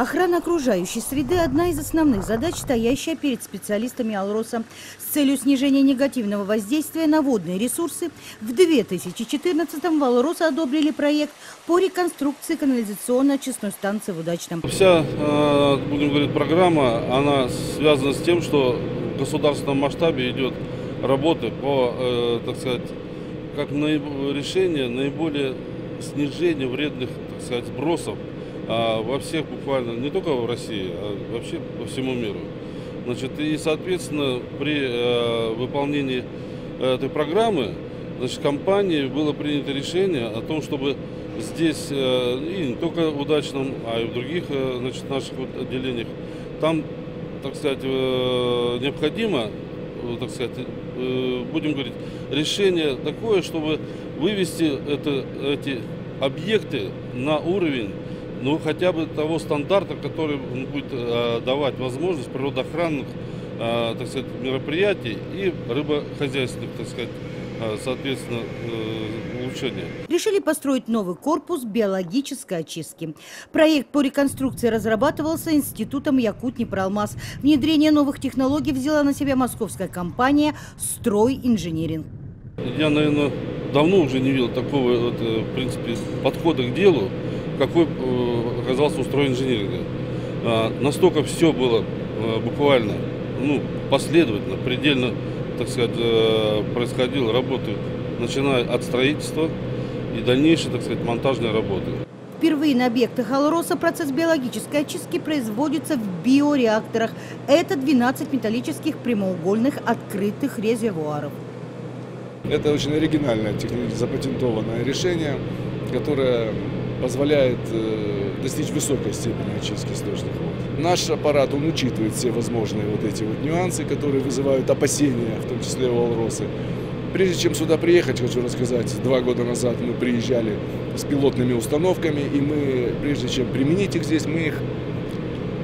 Охрана окружающей среды – одна из основных задач, стоящая перед специалистами «Алроса». С целью снижения негативного воздействия на водные ресурсы в 2014-м в «Алроса» одобрили проект по реконструкции канализационно-очистной станции в Удачном. Вся, э, будем говорить, программа, она связана с тем, что в государственном масштабе идет работы по, э, так сказать, как наиб- решение наиболее снижения вредных, так сказать, сбросов а, во всех буквально, не только в России, а вообще по всему миру. Значит, и, соответственно, при э, выполнении этой программы, значит, компанией было принято решение о том, чтобы здесь, э, и не только в Удачном, а и в других, э, значит, наших отделениях, там, так сказать, э, необходимо, э, так сказать, э, будем говорить, решение такое, чтобы вывести это, эти объекты на уровень ну, хотя бы того стандарта, который будет э, давать возможность природоохранных, э, так сказать, мероприятий и рыбохозяйственных, так сказать, э, соответственно, улучшения. Решили построить новый корпус биологической очистки. Проект по реконструкции разрабатывался Институтом Якутни-Пралмаз. Внедрение новых технологий взяла на себя московская компания «Стройинжиниринг». Я, наверное, давно уже не видел такого, вот, в принципе, подхода к делу, какой э, оказался устроен инженеринг. А, Настолько все было э, буквально, ну, последовательно, предельно, так сказать, э, происходило работы, начиная от строительства и дальнейшей, так сказать, монтажной работы. Впервые на объектах «Алроса» процесс биологической очистки производится в биореакторах. Это 12 металлических прямоугольных открытых резервуаров. Это очень оригинальное технически запатентованное решение, которое позволяет э, достичь высокой степени очистки сточных вод. Наш аппарат, он учитывает все возможные вот эти вот нюансы, которые вызывают опасения, в том числе у Алросы. Прежде чем сюда приехать, хочу рассказать, два года назад мы приезжали с пилотными установками, и мы, прежде чем применить их здесь, мы их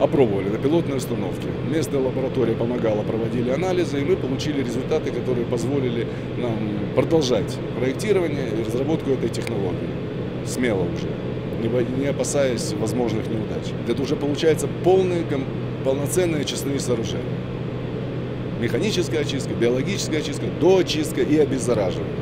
опробовали на пилотной установке. Местная лаборатория помогала, проводили анализы, и мы получили результаты, которые позволили нам продолжать проектирование и разработку этой технологии. Смело уже, не, опасаясь возможных неудач. Это уже получается полные, ком- полноценные очистные сооружения. Механическая очистка, биологическая очистка, доочистка и обеззараживание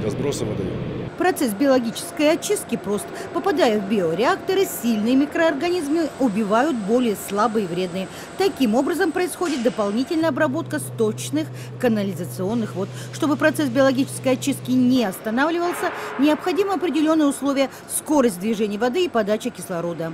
для сброса водоема. Процесс биологической очистки прост. Попадая в биореакторы, сильные микроорганизмы убивают более слабые и вредные. Таким образом происходит дополнительная обработка сточных канализационных вод. Чтобы процесс биологической очистки не останавливался, необходимы определенные условия – скорость движения воды и подача кислорода.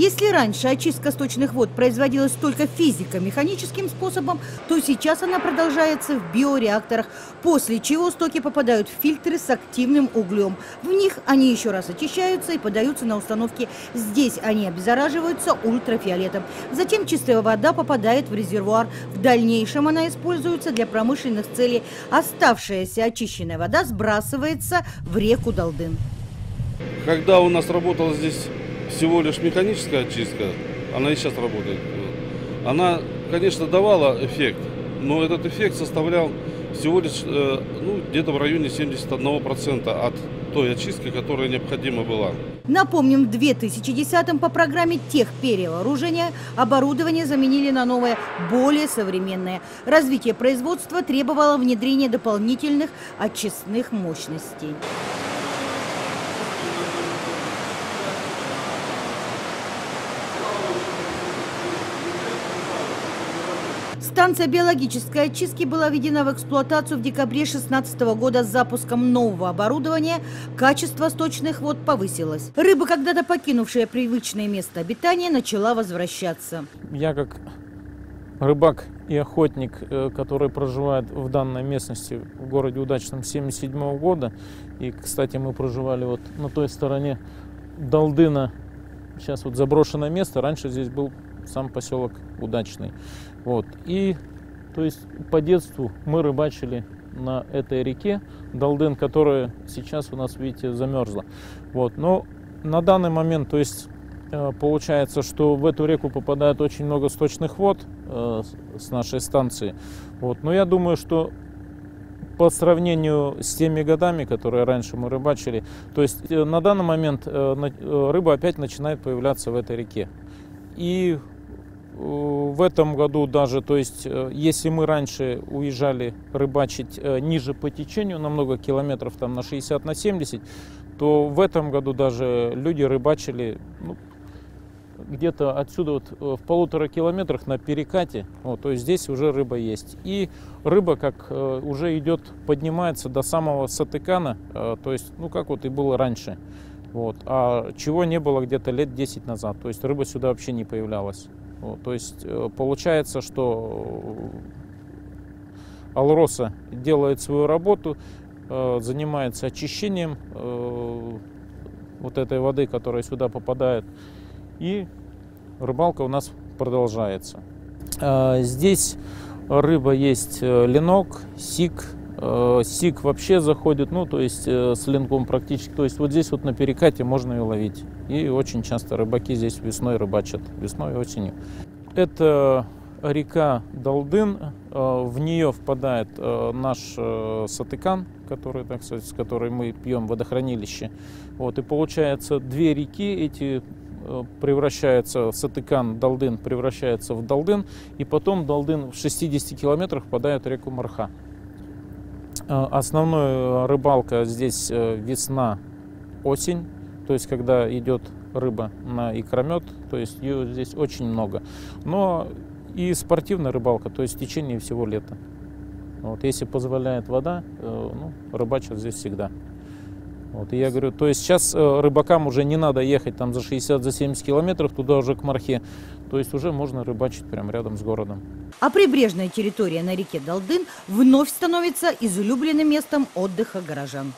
Если раньше очистка сточных вод производилась только физико-механическим способом, то сейчас она продолжается в биореакторах, после чего стоки попадают в фильтры с активным углем. В них они еще раз очищаются и подаются на установки. Здесь они обеззараживаются ультрафиолетом. Затем чистая вода попадает в резервуар. В дальнейшем она используется для промышленных целей. Оставшаяся очищенная вода сбрасывается в реку Долдын. Когда у нас работала здесь всего лишь механическая очистка, она и сейчас работает, она, конечно, давала эффект, но этот эффект составлял всего лишь э, ну, где-то в районе 71% от той очистки, которая необходима была. Напомним, в 2010-м по программе техперевооружения оборудование заменили на новое, более современное. Развитие производства требовало внедрения дополнительных очистных мощностей. Станция биологической очистки была введена в эксплуатацию в декабре 2016 года с запуском нового оборудования. Качество сточных вод повысилось. Рыба, когда-то покинувшая привычное место обитания, начала возвращаться. Я как рыбак и охотник, э, который проживает в данной местности в городе Удачном 77 года, и, кстати, мы проживали вот на той стороне Долдына, сейчас вот заброшенное место, раньше здесь был сам поселок Удачный. Вот. И, то есть, по детству мы рыбачили на этой реке Долдын, которая сейчас у нас, видите, замерзла. Вот. Но на данный момент, то есть, Э, Получается, что в эту реку попадает очень много сточных вод э, с- нашей станции. Вот. Но я думаю, что по сравнению с теми годами, которые раньше мы рыбачили, то есть э, на данный момент рыба опять начинает появляться в этой реке. И э, в этом году даже, то есть э, если мы раньше уезжали рыбачить э, ниже по течению, на много километров, там на 60, на 70, то в этом году даже люди рыбачили ну, где-то отсюда вот в полутора километрах на перекате, вот, то есть здесь уже рыба есть. И рыба как уже идет, поднимается до самого Сатыкана, то есть, ну как вот и было раньше. Вот, а чего не было где-то лет 10 назад, то есть рыба сюда вообще не появлялась. Вот, то есть э, получается, что Алроса делает свою работу, э, занимается очищением э, вот этой воды, которая сюда попадает, и рыбалка у нас продолжается. Здесь рыба есть э, ленок, сик. Э, Сик вообще заходит, ну, то есть э, с ленком практически. То есть вот здесь вот на перекате можно ее ловить. И очень часто рыбаки здесь весной рыбачат, весной и осенью. Это река Долдын, э, в нее впадает наш Сатыкан, который, так сказать, с которой мы пьем водохранилище. Вот, и получается две реки эти превращаются, Сатыкан, Долдын превращается в Долдын, и потом Долдын в 60 километрах впадает в реку Марха. Э, Основная рыбалка здесь э, весна, осень, то есть когда идет рыба на икромет, то есть ее здесь очень много. Но и спортивная рыбалка, то есть в течение всего лета. Вот, если позволяет вода, э, ну, рыбачат здесь всегда. Вот, и я говорю, то есть сейчас э, рыбакам уже не надо ехать там за 60-70 за 70 километров туда уже к Мархе. То есть уже можно рыбачить прямо рядом с городом. А прибрежная территория на реке Долдын вновь становится излюбленным местом отдыха горожан.